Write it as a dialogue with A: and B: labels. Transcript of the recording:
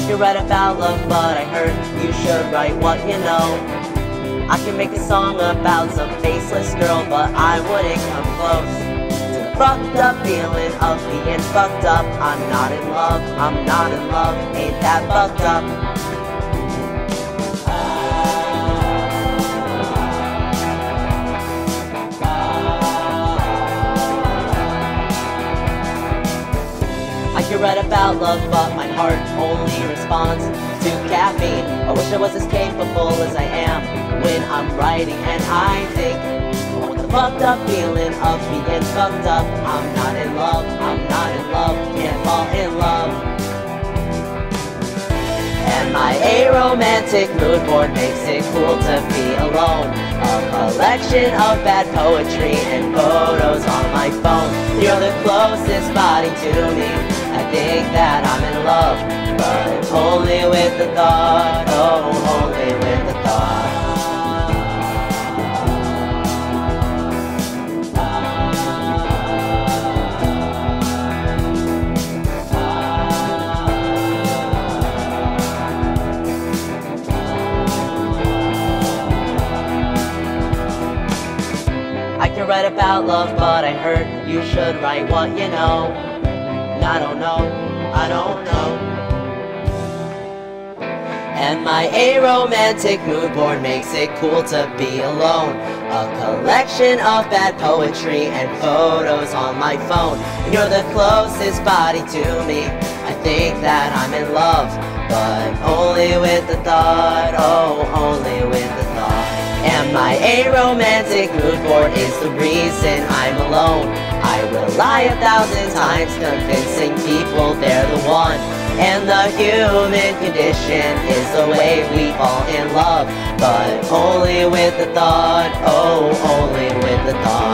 A: can write about love, but I heard you should write what you know. I can make a song about some faceless girl, but I wouldn't come close to the fucked up feeling of being fucked up. I'm not in love, I'm not in love, ain't that fucked up? Write about love, but my heart only responds to caffeine. I wish I was as capable as I am when I'm writing and I think. What the fucked up feeling of being fucked up? I'm not in love, I'm not in love, can't fall in love. And my aromantic mood board makes it cool to be alone. A collection of bad poetry and photos on my phone. You're the closest body to me. I think that I'm in love, but only with the thought. Oh, only with the thought. I can write about love, but I heard you should write what you know. I don't know, I don't know. And my aromantic mood board makes it cool to be alone. A collection of bad poetry and photos on my phone. And you're the closest body to me. I think that I'm in love, but only with the thought. Oh, only with the thought. And my aromantic mood board is the reason I'm alone. I will lie a thousand times convincing people they're the one. And the human condition is the way we fall in love. But only with the thought, oh, only with the thought.